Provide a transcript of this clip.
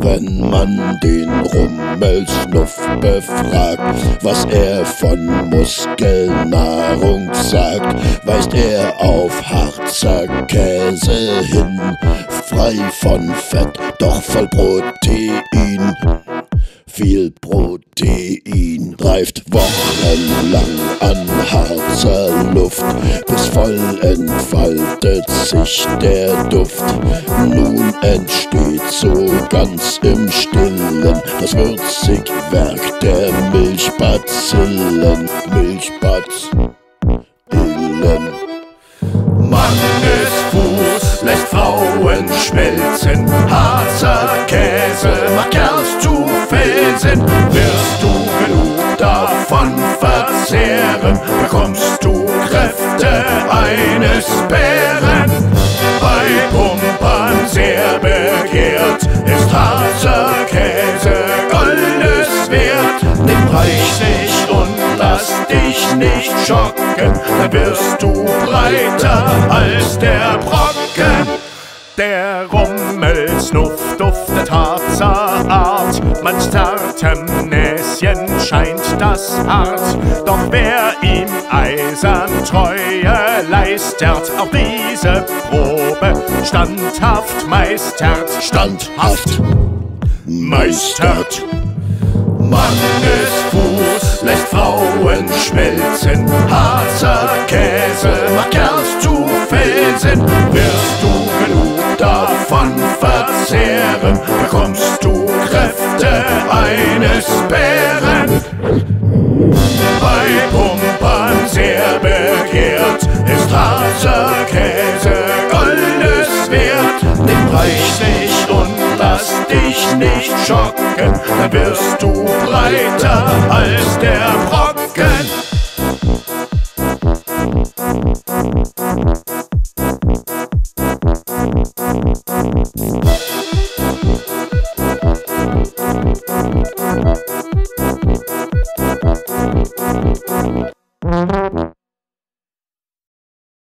Wenn man den Rummelsnuff befragt, was er von Muskelnahrung sagt, weist er auf Harzer Käse hin, frei von Fett, doch voll Protein. Viel Protein reift wochenlang an Harzer Luft, bis voll entfaltet sich der Duft. Nun entsteht so ganz im Stillen das Würzigwerk der Milchbazillen. Milchbazillen. Mannesfuß lässt Frauen schmelzen. Harzer Käse Eines Bären. Bei Pumpern sehr begehrt ist Harzer Käse Goldes wert. Nimm reichlich und lass dich nicht schocken, dann wirst du breiter als der Brocken. Der Rummelsnuff duftet Harzer Art, manch zartem Näschen scheint das hart. Doch wer ihm eisern Treue leistert, auch diese Probe standhaft meistert. Standhaft meistert. Mannesfuß lässt Frauen schmelzen. Harzer Käse macht Kerls zu Felsen. Wirst du genug davon verzehren, bekommst du Kräfte eines Bären. nicht schocken, dann wirst du breiter als der Brocken. Thank